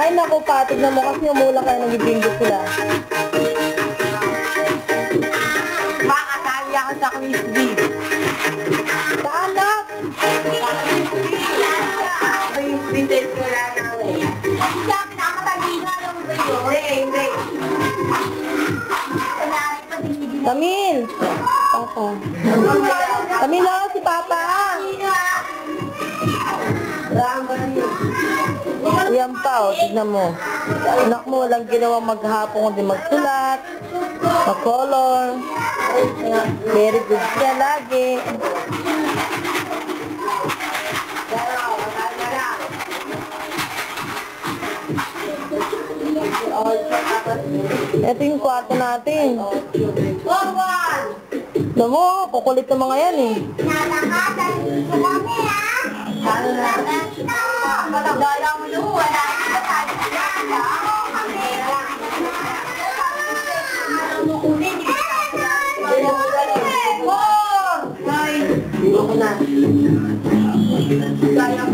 Ay, naku pa, tignan mo kasi umulang kaya nag-bingo sila. Makasali ako sa quiz bee. Na? Quiz bee sa eskwela namin. Hindi siya pinakatalina ng video. Hindi, hindi. Kamil! Papa. Kamil ako si Papa. Pa, oh, tignan mo. Anak mo, walang ginawa maghapon kundi magsulat, mag-color. Very good siya lagi. Ito yung kwarto natin. Alam mo, kukulit ng mga yan eh. Nalakatan ko kami, ha? Ano na? Malagala mo yung.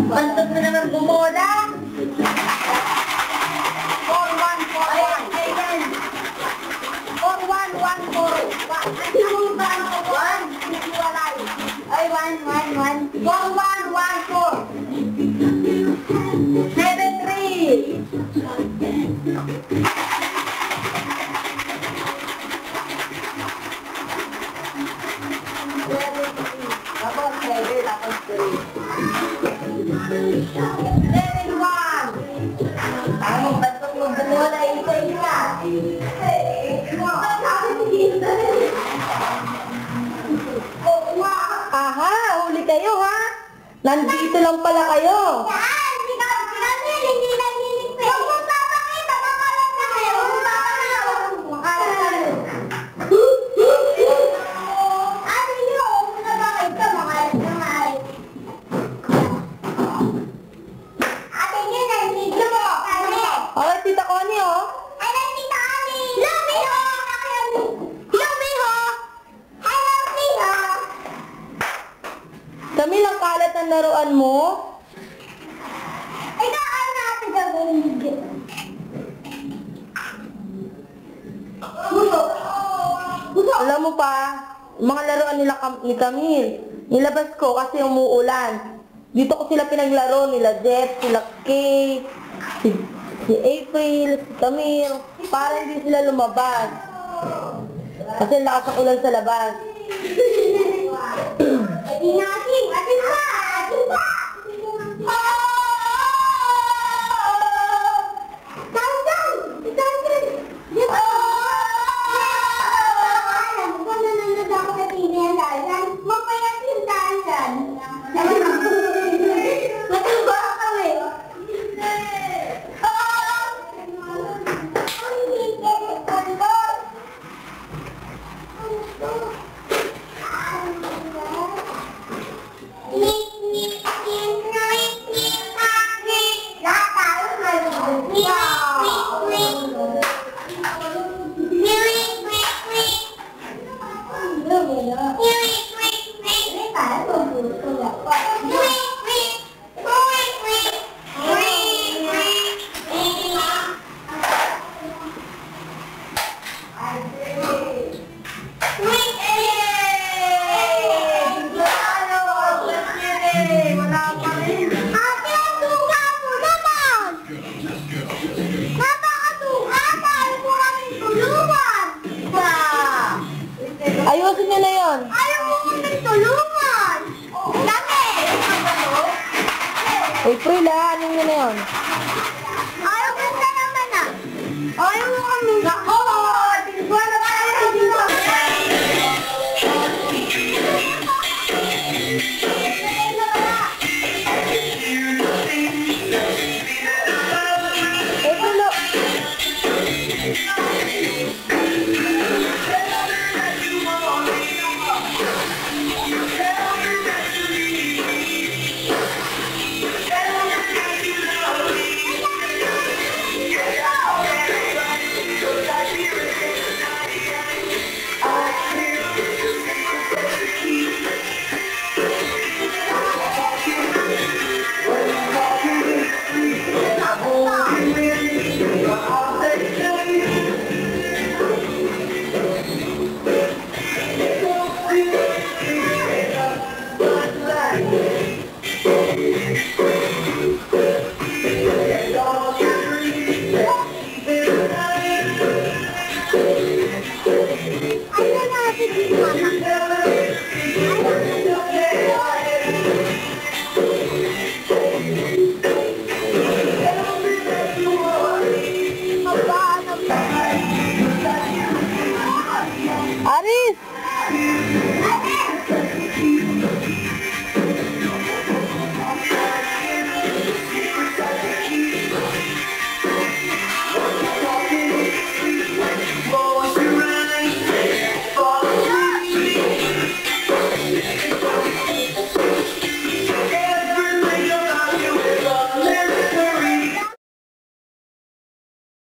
Bantog mo naman bumola. Four, one, four, one. Four, one, one, four, one. Ay, naku, parang ako, one. Naghiwalay. Ay, one, one, one. Four, one, one, four. Seven, three. Tapos, seven, tapos three. Seven, one. Ang batok mo, wala isa isa. Aha, huli kayo ha. Nandito lang pala kayo. Alright, Tita Connie oh. Kami lang kalat ang laruan mo. Alam mo pa, mga laruan nila ni Camille, nilabas ko kasi umuulan. Dito ko sila pinaglaro, nila Jeff, sila Kay, si, si April, si Camille, para hindi sila lumabas. Kasi lakas ang ulan sa labas. Wala pa rin. Ayusin nyo na yon. Ayaw mo kami tulungan! Dami! April ha, ano nyo na yon?